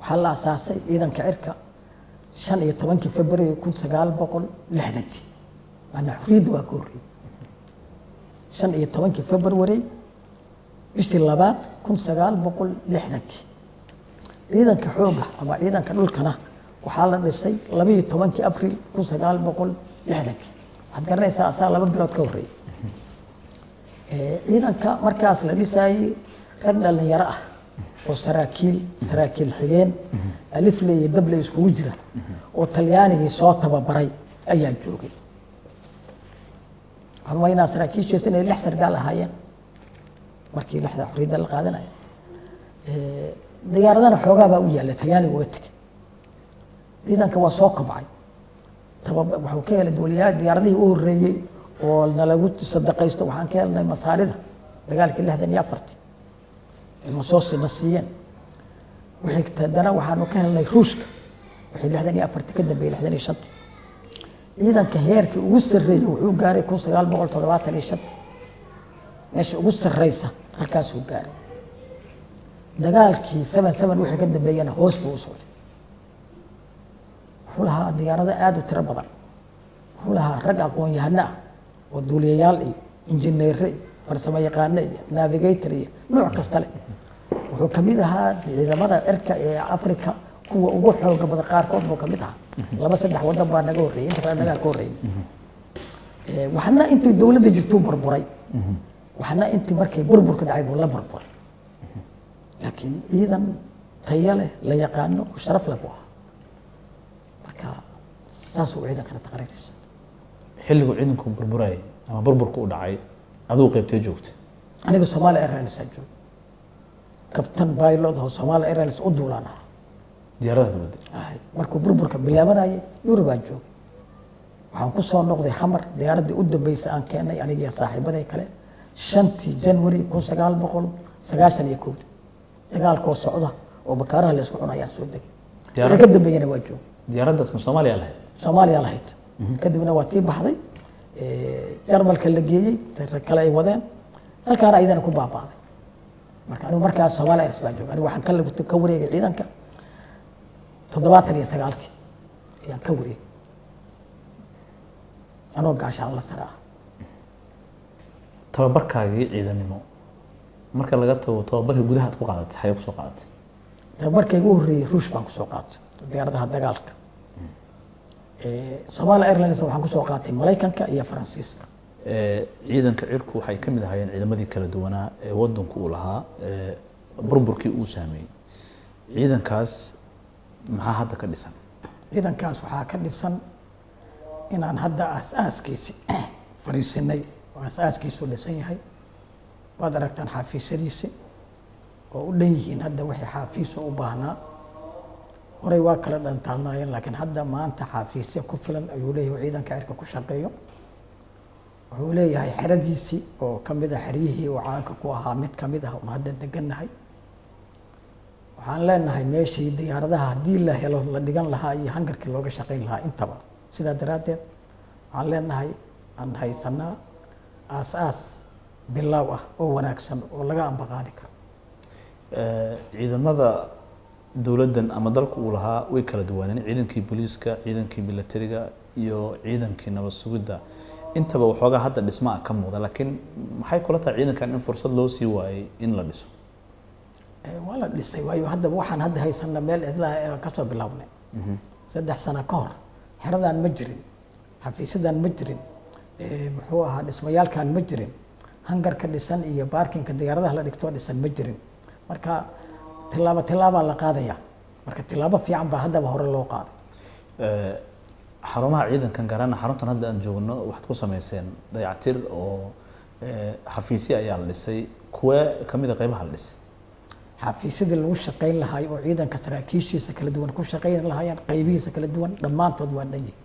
waxaa la asaasay ciidanka cirka shan iyo tobankii february kun sagaal boqol lixdankii maanaa xuriyadda waa ka horreeyey shan iyo tobankii february bishii labaad kun sagaal boqol lixdankii ciidanka xooga ama ciidanka dhulkana waxaa la dhisay labaiyo tobankii abril kun sagaal boqol lixdankii waxaad garanaysaa asaa laba bilood ka horreeyey ciidanka markaas la dhisaayey rag dhalinyaro ah oo saraakiil saraakiil xigeen alifle iyo dable iskugu jira oo talyaanigii soo tababaray ayaa joogay. Waxaan umaynaa saraakiishiisu inay lix sargaal ahaayeen markii lixda xorriyadda la qaadanayo diyaaradana xoogaa baa u yaallay talyaaniga uga tegay ciidanka waa soo kobcay waxuu ka helay duwaliyaa diyaaradihii u horreeyey oo nalagu sadaqaysto waxaan ka helnay masaarida dagaalkii lixdan iyo afartii na siiyeen. Haddana waxaanu ka helnay ruushka. Wixii lixdan iyo afartii ka dambeeyey lixdan iyo shantii. Ciidanka heerkii ugu sarreeyey wuxuu gaaray kun sagaal boqol toddobaatan iyo shantii. Meesha ugu sarreysa halkaasuu gaaray. Dagaalkii seven seven wixii ka dambeeyana hoos buu u wuxuu lahaa diyaarado aada u tiro badan. Wuxuu lahaa rag aqoon-yahano ah oo duuliyayaal iyo injineere iyo farsamo yaqaano iyo navigator iyo nooc kasta leh wuxuu ka mid ahaa ciidamada cirka ee africa kuwa ugu xooga badan qaarkood buu ka mid ahaa. Laba saddex wadan baa naga horreeyey inta kale nagaa ka horreeyey waxna intii dowladda jirtuu burburay. Waxna intii markay burburka dhacay buu la burburay. Laakiin ciidan tayo leh la yaqaano sharaf leh buu ahaa. Marka saasuu ciidankana taqriirisa xilligu ciidanku burburayay ama burburku u dhacay adigu qaybtee joogtay? Aniga Somalia Airlines joogo kabtan pilot oo Somalia Airlines u duulaan ah diyaaradaha dibadda ahay markuu burburka bilaabanayay Yurub aan joogo waxaan ku soo noqday xamar diyaaraddii u dambeysay aan keenay aniga iyo saaxiibaday kale shantii January kun sagaal boqol sagaashan iyo kowdii. Dagaalkoo socda oo bakaaraha la isku cunayaan soo degay. Wixii ka dambeeyana waa joogo diyaaraddaas ma soomaaliya lahayd? Soomaaliya lahayd. Kadibna waa tii baxday jarmalka la geeyey kale ay wadeen halkaana ayadana ku baaba'day marka anigu markaas soomaaliya airlines baan jooga. Anigu waxaan ka lag- ka wareegay ciidanka. Toddobaatan iyo sagaalkii ayaan ka wareegay. Anoo gaashaan la sare ah tababarkaagii ciidanimo marka laga tago tababarkii gudaha aad ku qaadatay xayee ku soo qaadatay. Tababarkayga u horreeyey ruush baan ku soo qaatay. Diyaaradaha dagaalka. Somalia Airlines waxaan ku soo qaatay Mareykanka iyo Faransiiska ciidanka cirku waxay ka mid ahaayeen ciidamadii kala duwanaa ee wadanku uu lahaa burburkii uu saameeyey. Ciidankaas maxaa hadda ka dhisan? Ciidankaas waxaa ka dhisan inaan hadda aas-aaskiisi fariisinay oo aas-aaskiisu dhisan yahay. Waad aragtaan xafiisyadiisi oo u dhan yihiin hadda wixii xaafiisu u baahnaa. Horey waa kala dhantaalnaayeen laakiin hadda maanta xaafiisya ku filan ayuu leeyahay ciidanka cirka ku shaqeeyo wuxuu leeyahay xeradiisii oo ka mid ah xeryihii uu caanka ku ahaa mid ka mid ah oon hadda degannahay waxaan leenahay meeshii diyaaradaha haddii la helo la dhigan lahaa iyo hangarkii looga shaqayn lahaa intaba. Sidaa daraaddeed waxaan leenahay aan haysanaa aas-aas bilaaw ah oo wanaagsan oo laga ambaqaadi karo. Ciidamada dowladdan ama dalku uu lahaa way kala duwaneen. Ciidankii booliiska ciidankii militariga iyo ciidankii nabad sugidda intaba waxoogaa hadda dhisma ah ka muuqda laakiin maxay kula tahay ciidankan in fursad loo sii waayey in la dhiso? Eh, waa la dhisay waayo hadda waxaan hadda haysanaa meel cidlaha ka soo bilownay. Saddex sano ka hor xeradan ma jirin xafiisyadan ma jirin eh, muxuu ahaa dhismayaalkan ma jirin hangarka dhisan iyo baarkinka diyaaradaha la dhigtoo dhisan ma jirin. Marka tilaabo tilaabaa la qaadaya marka tilaabo fiican baa haddaba hore loo qaaday. Ee, xarumaha ciidankan gaarana xaruntan hadda aan joogno waxaad ku sameyseen dayactir oo ee, xafiisyo ayaa la dhisay kuwee ka mid a qaybaha la dhisay. Xafiisyadii lagu shaqayn lahaay oo ciidanka saraakiishiisa kala duwan ku shaqayn lahaayeen qaybihiisa kala duwan dhammaantood waa dhan yihiin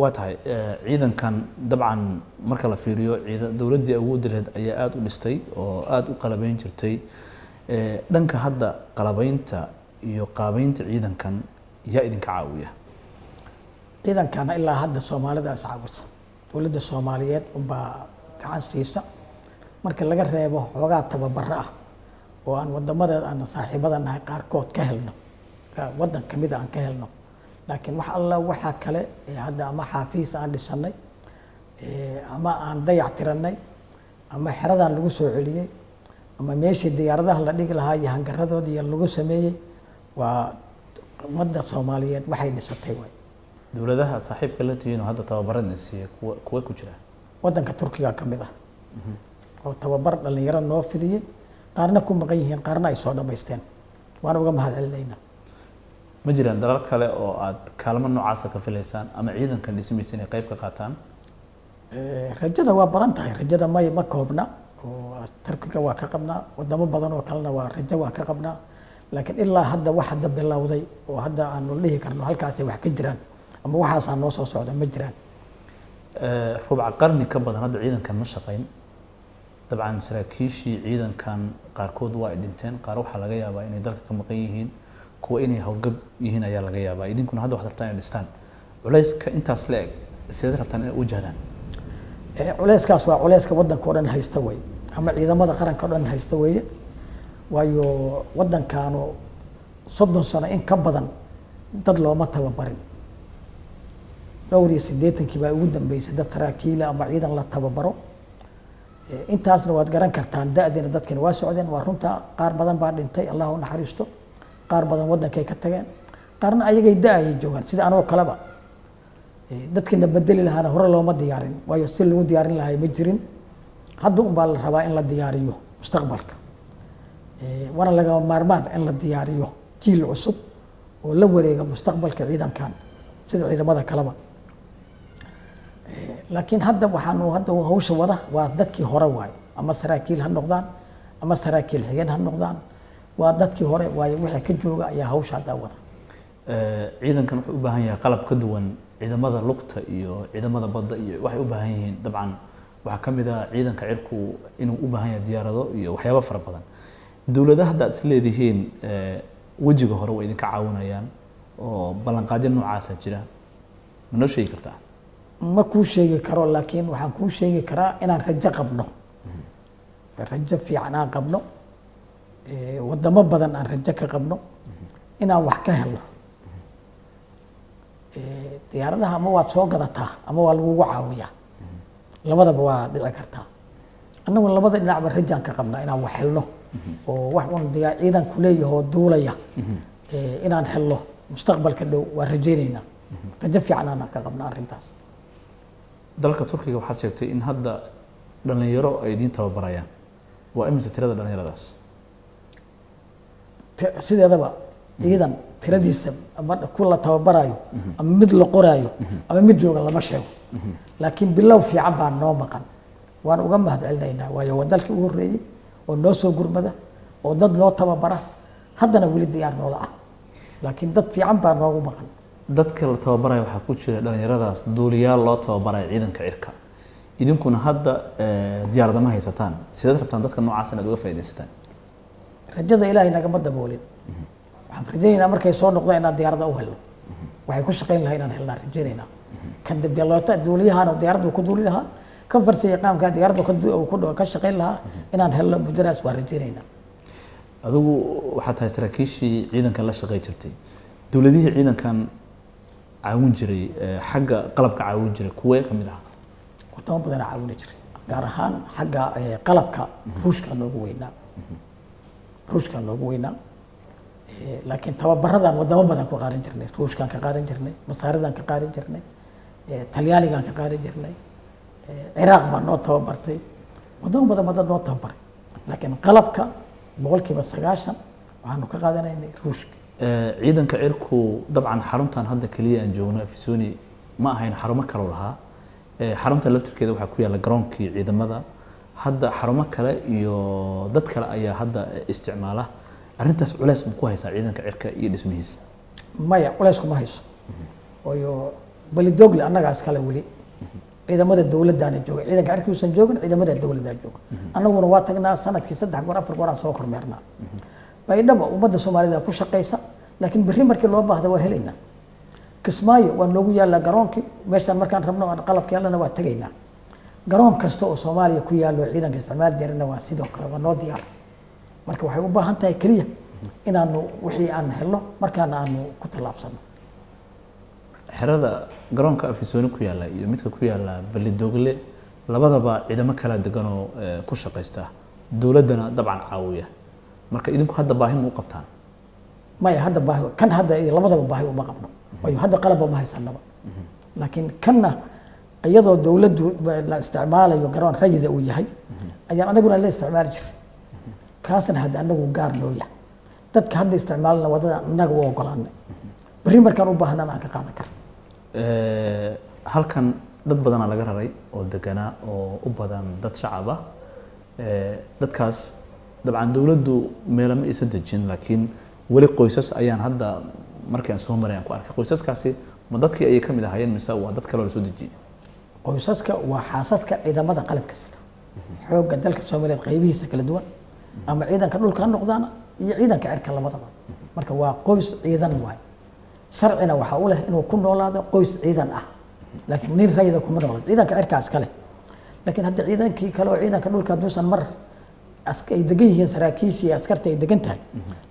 waa tahay ee, ciidankan dabcan marka la fiiriyo dowladdii awoodda lahayd ayaa aada u dhistay oo aada u qalabayn jirtay. Ee, dhanka hadda qalabaynta iyo qaabaynta ciidankan yaa idinka caawiya ciidankana ilaa hadda soomaalida is caawisa. Dowladda soomaaliyeed unbaa gacan siisa. Marka laga reebo xoogaa tababaro ah oo aan waddamada aan saaxiibada nahay qaarkood ka helno waddan kamida aan ka helno. Laakiin wax alla waxaa kale hadda ama xaafiis aan dhisanay ama aan dayac tirannay ama xeradan lagu soo celiyey ama meeshii diyaaradaha la dhigi lahaa iyo hangaradoodii lagu sameeyey waa ummadda soomaaliyeed waxay dhisatay waay dowladaha saaxiibka la tihiin oo hadda tababaradna siiya kuwa kuwa ku jira. Waddanka turkiga ka mid ah. Oo tababar dhallinyaro noo fidiyey qaarna ku maqan yihiin qaarna ay soo dhammaysteen. Waana uga mahad celinaynaa ma jiraan dalal kale oo aad kaalmo noocaasa ka filaysaan ama ciidankan dhismaysa inay qayb ka qaataan? Eh, rajada waa badan tahay. Rajada may ma koobna. Oo turkiga waa ka qabnaa wadamo badan oo kalena waa rajo waa ka qabnaa laakiin ilaa hadda wax hadda bilowday oo hadda aanu dhihi karno halkaasay wax ka jiraan ama waxaasaa noo soo socda ma jiraan. Eh, rubca qarni ka badan hadda ciidankan ma shaqayn. Dabcan saraakiishii ciidankan qaarkood waa ay dhinteen qaar waxaa laga yaabaa inay dalka ka maqan yihiin. Kuwa inay howlgab yihiin ayaa laga yaabaa. Idinkuna hadda waxaad rabtaan inay dhistaan. Culayska intaas la eg sideed rabtaan inay wajahdaan Eh, culeyskaas waa culeyska waddanka oo dhan haysta wey ama ciidamada qaranka oo dhan haysta weeye waayo waddankaanu soddon sano in ka badan dad looma tababarin dhowr iyo siddeetankii baa ugu dambeysay dad saraakiila ama ciidan la tababaro. Eh, intaasna waad garan kartaan da-diina dadkina waa socdeen waa runta qaar badan baa dhintay allah u naxariisto. Qaar badan waddankay ka tageen. Qaarna ayagay da'ayay joogaan sida anoo kaleba. Eh, dadkina bedeli lahaana hore looma diyaarin waayo si lagu diyaarin lahay ma jirin. Hadda un baa la rabaa in la diyaariyo mustaqbalka. Eh, waana lagama maarmaan in la diyaariyo jiil cusub oo la wareega mustaqbalka ciidankan sida ciidamada kaleba laakiin hadda waxaanu hadda hawsha wada waa dadkii hore waaye. Ama saraakiil ha noqdaan ama saraakiil xigeen ha noqdaan waa dadkii hore waaye. Wixii ka jooga ayaa hawsha hadda wada. Ciidankan wuxuu u baahan yahay qalab ka duwan ciidamada lugta iyo ciidamada badda iyo waxay u baahan yihiin dabcan. Waxaa ka mid ah ciidanka cirku inuu u baahan yahay diyaarado iyo waxyaabo fara badan. Dowladaha hadda aad is leedihiin wejiga hore way idinka caawinayaan oo ballanqaadyo noocaasa jira. Ma noo sheegi kartaa ma kuu sheegi karo laakiin waxaan kuu sheegi karaa inaan rajo qabno. Rajo fiican aan qabno wadamo badan aan rajo ka qabno. Inaan wax ka helno. Diyaaradaha ama waad soo gadataa ama waa lagugu caawiyaa. Labadaba waa dhici kartaa. Annagu labada dhinacba rajaan ka qabnaa inaan wax helno. Oo wax un diyaa ciidanku leeyahoo duulaya. Inaan helno. Mustaqbalka dhow waa rajaynaynaa. Rajo fiican aanan ka qabnaa arrintaas dalka turkiga waxaad sheegtay in hadda dhallinyaro ay idiin tababarayaan. Waa imise tirada dhallinyaradaas? Ti- sideedaba ciidan tiradiisa ama ku la tababarayo ama mid la qoraayo ama mid jooga lama sheego. Laakiin bilow fiican baa noo maqan. Waan uga mahad celinaynaa waayo waa dalkii ugu horreeyey oo noo soo gurmada oo dad noo tababara. Haddana weli diyaar noola ah. Laakiin dad fiican baa noogu maqan dadka la tababaraya waxaa ku jira dhallinyaradaas duuliyaal loo tababaraya ciidanka cirka. Idinkuna hadda eh, diyaarada ma haysataan sideed rabtaan dadka noocaas inaad uga faaidaysataan rajada ilaahay nagama daboolin. Waxaan rajaynaynaa markay soo noqdaan inaan diyaarada u helno. Waxay ku shaqayn lahaa inaan helnaan rajaynaynaa. Kan dambeeloota duuliyahaan diyaaraddu ku duuli lahaa kan farsiya qaamkaa diyaaraddu ka shaqayn lahaa inaan helno muddadaas waa rajaynaynaa. Adigu waxaad tahay saraakiishii ciidankan la shaqey jirtay. Dowladihii ciidankan caawin jiray eh, xagga qalabka caawin jiray kuwee ka mid aha wadamo badanaa caawina jiray gaar ahaan xagga eh, qalabka ruushka noogu weynaa. Ruushka noogu weynaa. Eh, laakiin tababaradan wadamo badan ku qaadan jirnay ruushkaan ka qaadan jirnay masaaridan ka qaadan jirnay talyaanigaan ka qaadan jirnay ciraaq baa noo tababartay. Wadamo badan baa dad noo tababaray laakiin qalabka boqolkiiba sagaashan waxaanu ka qaadanaynay ruushka ciidanka cirku dabcan xaruntan hadda keliya aan joogno afisoni ma ahayn xarumo kaloo lahaa. Eh, xarunta laftirkeeda waxaa ku yaalla garoonkii ciidamada. Hadda xarumo kale iyo dad kale ayaa hadda isticmaala. Arrintaas culeys ma ku haysaa ciidanka cirka iyo dhismihiisa? Maya culays kuma hayso. Waayo belidogle annagaas kale weli. Ciidamada dowladdaana jooga. Ciidanka cirkiisan joogin ciidamada dowladdaa jooga. Annaguna waa tagnaa sannadkii saddex goor afar goor aan soo kormeernaa baydhaba ummadda soomaalida ku shaqaysa laakiin berri markii loo baahda waa helaynaa kismaayo waa noogu yaallaa garoonkii meeshaan markaan rabno aan qalabka yaallana waa tegaynaa. Garoon kasta oo soomaaliya ku yaallo ciidanka isticmaali jirana waa sidoo kale waa noo diyaar. Marka waxay u baahan tahay keliya inaanu wixii aan helno markaana aanu ku tallaabsano. Xerada garoonka afisooni ku yaalla iyo midka ku yaalla ballidogle labadaba ciidamo kala degan oo eh, ku shaqaysta dowladdana dabcan caawiya marka idinku hadda baahi ma u qabtaan. Maya hadda baahi kan hadda labadaba baahi uma qabno. Waayo hadda qalabba ma haysanaba laakiin kanna iyadoo dowladdu la isticmaalayo garoon rayida uu yahay ayaan anaguna la isticmaali jiray. Kaasna hadda anagu gaar loo yahay. Dadka hadda isticmaalana waddada anaga u ogolaanay berri markaan u baahnana aan ka qaadan karno Eh, halkan dad badanaa laga raray oo deganaa oo u badan dad shacab ah. Eh, dadkaas dabcan dowladdu meelo ma aysan dejin laakiin weli qoysas ayaan hadda markii aan soo maray aan ku arkay. Qoysaskaasi ma dadkii ayay ka mid ahaayeen mise waa dad kale oo la soo dejiyey qoysaska waa xaasaska ciidamada qalabka sida xoogga dalka soomaaliyeed qaybihiisa kala duwan. Ama ciidanka dhulka ha noqdaan iyo ciidanka cirka labadaba. Marka waa qoys ciidan waay. Sharcina waxaa u leh inuu ku noolaado qoys ciidan ah. Laakiin nin rayida kuma noolado ciidanka cirkaa iska leh. Laakiin hadda ciidankii kale oo ciidanka dhulka hadduusan mar ay degan yihiin saraakiishii iyo askarta ay degan tahay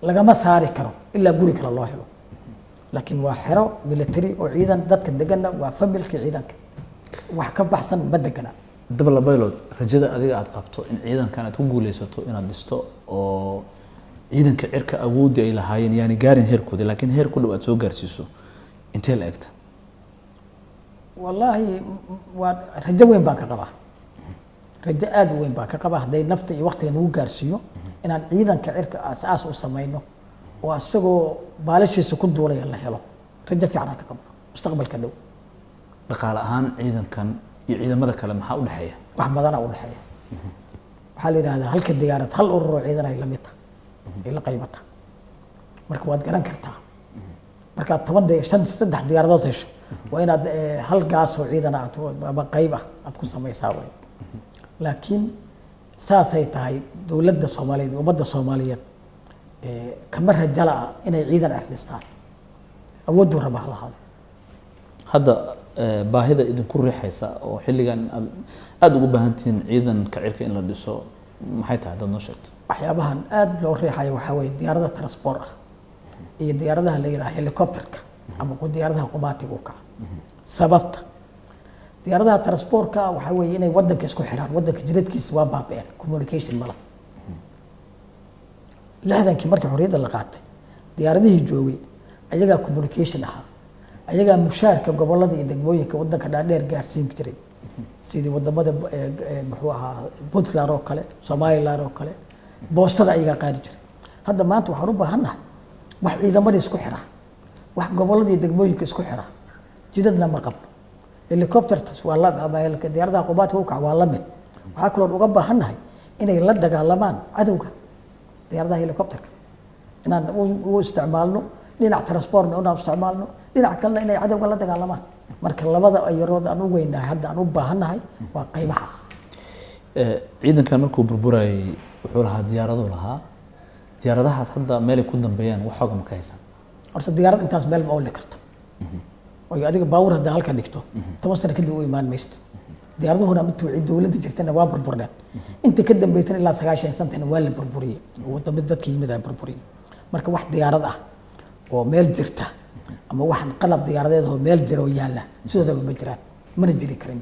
lagama saari karo ilaa guri kale loo helo. Laakiin waa xero military oo ciidan dadka deganna waa familkii ciidanka. Wax ka baxsan ma degana dabla baylood rajada adiga aad qabto in ciidankan aad ku guuleysato inaad dhisto oo ciidanka cirka awooddii ay lahaayeen yaani gaarin heerkoodii laakiin heer ku dhow aad soo gaarsiiso intee la egta wallaahi waa rajo weyn baan ka qabaa rajo aad u weyn baan ka qabaa hadday nafta iyo waqtiga nagu gaarsiiyo inaan ciidanka cirka aas-aas u samayno oo isagoo baalashiisa ku duulaya la helo rajo fiican aan ka qabno mustaqbalka dhow. Dhaqaale ahaan ciidankan iyo ciidamada kale maxaa u dhexeeya? Wax badanaa u dhexeeya. Waxaa la yidhahdaa halka diyaarad hal urur oo ciidan ay la mid tahay ay la qaybata. Marka waad garan kartaa. Markaad toban de shan saddex diyaaradood hesho waa inaad eh, hal gaas oo ciidana aad qayb ah aad ku samaysaa way laakiin saasay tahay dowladda soomaaliyeed ummadda soomaaliyeed kama rajala ah inay ciidan erdhistaan awooddu raba ha hadda eh, baahida idinku riixaysa oo xilligan aad aada ugu baahan tihiin ciidanka cirka in la dhiso maxay tahay haddaad noo sheegto? Waxyaabahan aad loo riixayo waxaa weeye diyaarada transport ah iyo diyaaradaha la yidhaha helicopterka ama diyaaradaha qumaatiga u kaca sababta diyaaradaha transportka waxaa weeye inay wadanka isku xiraan wadanka jiradkiisa waa baabeen communication mala lixdankii markii xorriyadda la qaatay diyaaradihii joogay ayagaa communication ahaa ayagaa mushaarka gobollada iyo degmooyinka wadanka dhaadheer gaarsiin jiray. Sidii waddamada eh, eh, muxuu ahaa puntland oo kale somaliland oo kale boostada ayagaa qaadi jiray. Hadda maanta waxaan u baahannahay wax ciidamadii isku xira wax gobollada iyo degmooyinka isku xira jidadna ma qabno helicoptertas waa diyaaradaha qubaadka u kaca waa la mid. Waxaa kaloon uga baahannahay inay la dagaalamaan cadowga diyaaradaha helicopterka. Inaan u- isticmaalno dhinac transportna inaan isticmaalno dhinac kalena inay cadowga la dagaalamaan marka labada ayarood aan u weynahay hadda aan u baahannahay waa qaybahaas Eh, ciidankan markuu burburayay wuxuu lahaa diyaaraduu lahaa. Diyaaradahaas hadda meelay ku dambeeyaan wax xooga ma ka haysaan horta diyaarad intaas meel ma oli karto oy adiga baawur haddaa halka dhigto. Toban sano kadib u imaan maysto. Diyaaraduhuna matuuci dowladda jirtana waa burburneen. Inta ka dambeysana ilaa sagaashan santana waa la burburiyey. Wadamo dadka yimid aa burburiyey. Marka wax diyaarad ah oo meel jirta ama wax qalab diyaaradeed oo meel jira oo yaalla sidoodaba ma jiraan. Mana jiri karin.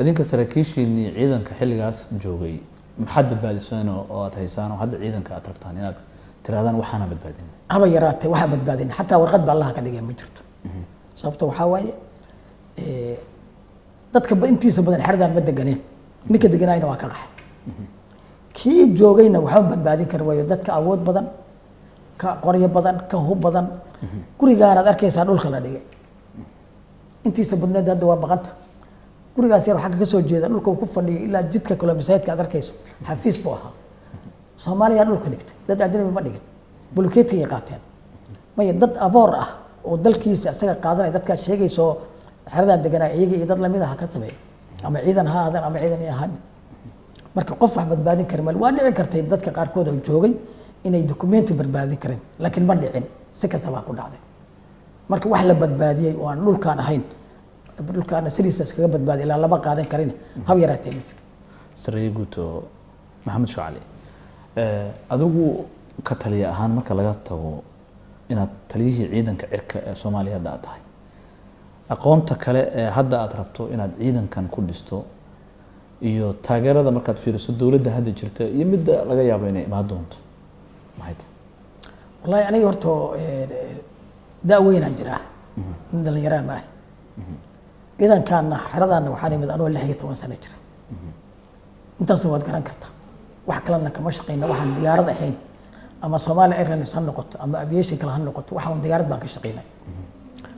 Idinka saraakiishiinii ciidanka xilligaas joogay maxaad badbaadiseen oo aad haysaan oo hadda ciidanka aad rabtaan inaad tirahdaan waxaana badbaadin. Haba yaraatee waxaa badbaadin. Xataa warqad ba allaha ka dhigay ma jirto sababta waxaa waaye dadka intiisa badan xerdaan ma deganeen ninka deganaayna waa ka qaxay. Kii joogayna waxba badbaadin kara waayo. Dadka awood badan ka qoryo badan ka hub badan. Gurigaanaad arkaysaa dhulka la dhigay. Intiisa badneed hadda waa baqanta. Gurigaas yar xagga ka soo jeeda dhulka ku fadhiyay ilaa jidka kale masaajidka aad arkaysa xafiis buu ahaa. Soomaaliya dhulka dhigtay. Dad ajnabi ma dhigin. Bulkeetigay qaateen. Maya dad aboor ah oo dalkiisa isaga qaadanaya dadkaad sheegayso xeradaa deganaa iyaga iyo dad la mid ah ka sameeya ama ciidan ha ahaadaan ama ciidan ay ahaan. Marka qof wax badbaadin kara mal waa dhici kartay dadka qaarkood oo joogay inay dokumenti badbaadin kareen laakiin ma dhicin si kasta baa ku dhacday. Marka wax la badbaadiyey oo aan dhulkaan ahayn dhulkaana sidiisa iskaga badbaadiy ilaa lama qaadan karin hab yaraatee ma jiro. Sareeye guuto maxamed shacali Eh, adigu ka taliya ahaan marka laga tago inaad taliyihii ciidanka cirka ee soomaaliya hadda aad tahay. Aqoonta kale ee hadda aad rabto inaad ciidankan ku dhisto iyo taageerada markaad fiiriso dowladda hadda jirta iyo midda laga yaabo inay imaan doonto. Maxay tahay wallahi aniga horta da weynaan jiraa. Nin dhalinyaraa maaha. Ciidankaana xeradaana waxaan imid anoo lix iyo toban sano jira. Intaasna waad garan kartaa. Wax kalena kama shaqeyna waxaan diyaarad ahayn ama Soomaali Airlines ha noqoto ama aviation kale ha noqoto waxaan diyaarad baan ka shaqeynay.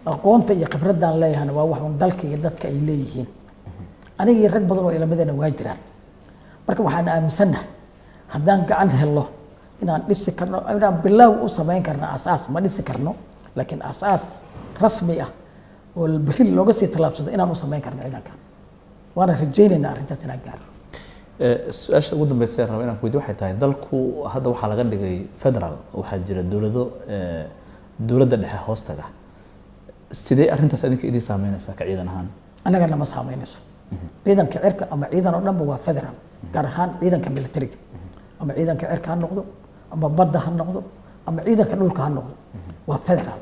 Aqoonta iyo khibradaan leeyahana waa wax un dalka iyo dadka ay leeyihiin. Aniga iyo rag badan oo ilamadana waa jiraan. Marka waxaan aaminsanahay haddaan gacan helo inaan dhisi karno inaan bilow u samayn karno asaas ma dhisi karno laakiin asaas rasmi ah oo berri looga sii tallaabsado inaan u samayn karno ciidankan waana rajaynaynaa arrintaas inaan gaaro su'aasha ugu dambeysa raba inaan ku weydiyo waxay tahay dalku hadda waxaa laga dhigay federal waxaa jira dowlado dowladda dhexe hoostaga. Sidee arrintaas adinka idiin saameynaysaa ka ciidan ahaan annagana ma saameynayso ciidanka cirka ama ciidan oo dhanba waa federal gaar ahaan ciidanka militariga ama ciidanka cirka ha noqdo ama badda ha noqdo ama ciidanka dhulka ha noqdo waa federal.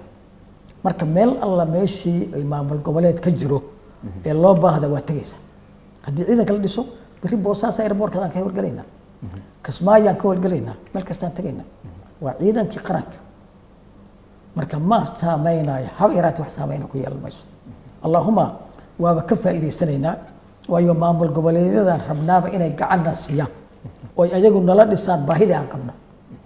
Marka meel alla meeshii maamul goboleed ka jiro ee loo baahda waa tegaysa. Haddii ciidanka la dhiso berri boosaas airbortkadaan ka howlgalaynaa kismaayaan ka howlgalaynaa meel kastaan tegaynaa waa ciidankii qaranka. Marka ma saameynayo haba yaraatee wax saameyna ku yeelan mayso. Allahuma waaba ka faa'iidaysanaynaa waayo maamul goboleedyadaan rabnaaba inay gacanna siiyaan. Oo ayagu nala dhisaan baahidii aan qabno.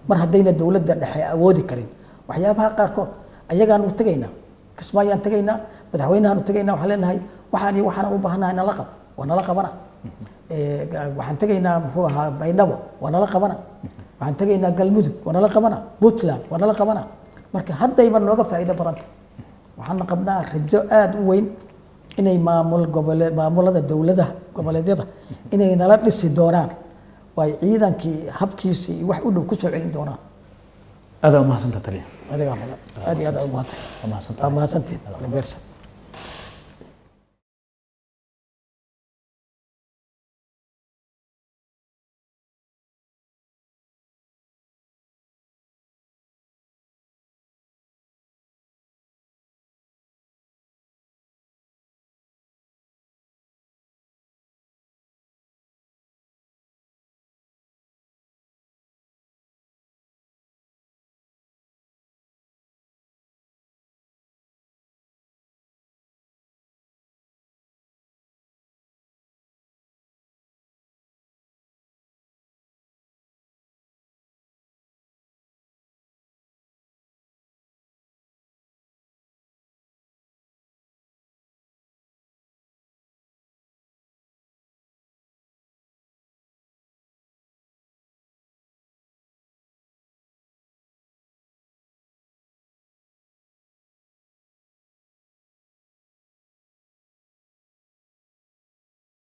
Mar haddayna dowladda dhexe awoodi karin. Waxyaabaha qaarkood ayagaan u tegaynaa kismaayaan tegaynaa madaxweynahaan u tegaynaa waxaan leenahay waxaan iyo waxaan u baahanahay nala qab. Waa nala qabana waxaan tegaynaa muxuu ahaa baydhabo waa nala qabana. Waxaan tegaynaa galmudug waa nala qabana. Puntland waa nala qabana. Marka haddayba nooga faa'iido badanta waxaana qabnaa rajo aada u weyn inay maamul goboleed maamulada dowladaha goboleedyada inay nala dhisi doonaan. Oo ay ciidankii habkiisii wax u dhow ku soo celin doonaan. Aada umahadsantaa taliya. Adigaa aad iyo aad aa u mahadsan waa mahadsantahay. Waa mahadsantiin